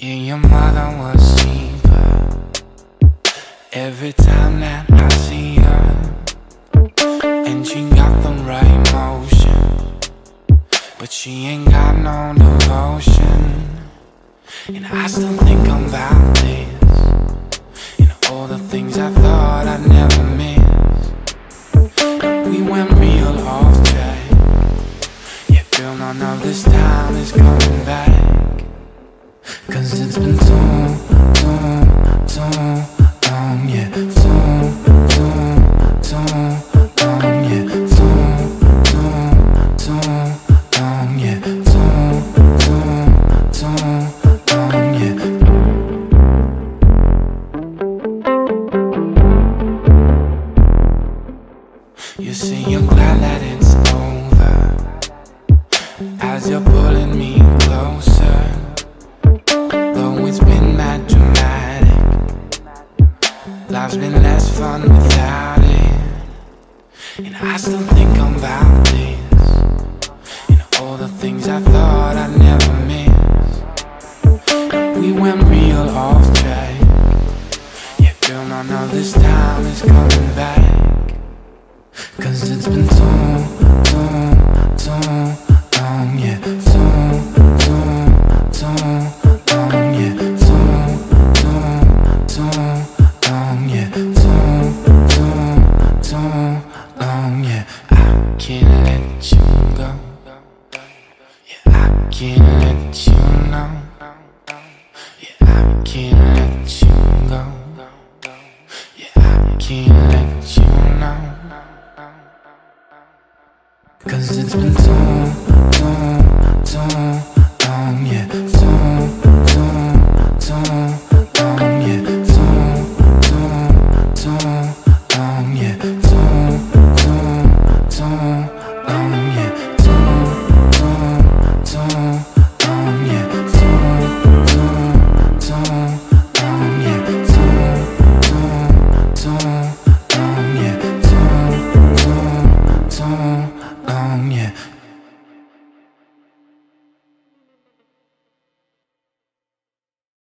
Yeah, your mother was cheaper Every time that I see her. And she got the right motion But she ain't got no devotion. And I still think I'm about this And all the things I thought I'd never miss. We went real off track. Yeah, girl, none of this time is coming back You see, you're glad that it's over. As you're pulling me closer. Though it's been mad dramatic. Life's been less fun without it. And I still think about this And all the things I thought I'd never miss. We went real off track. Yeah, girl, none of this time is coming back can't let you know. Yeah, I can't let you go. Yeah, I can't let you know. Cause it's been so